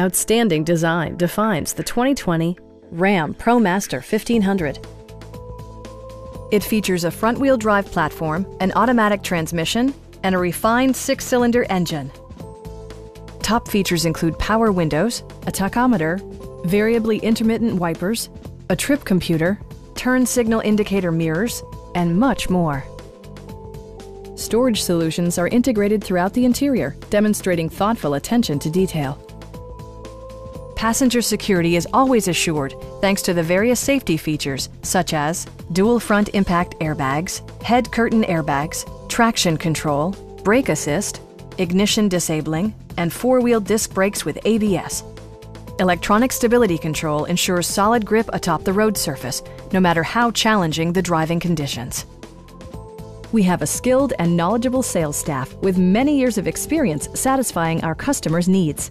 Outstanding design defines the 2020 Ram ProMaster 1500. It features a front-wheel drive platform, an automatic transmission, and a refined six-cylinder engine. Top features include power windows, a tachometer, variably intermittent wipers, a trip computer, turn signal indicator mirrors, and much more. Storage solutions are integrated throughout the interior, demonstrating thoughtful attention to detail. Passenger security is always assured thanks to the various safety features such as dual front impact airbags, head curtain airbags, traction control, brake assist, ignition disabling, and four-wheel disc brakes with ABS. Electronic stability control ensures solid grip atop the road surface, no matter how challenging the driving conditions. We have a skilled and knowledgeable sales staff with many years of experience satisfying our customers' needs.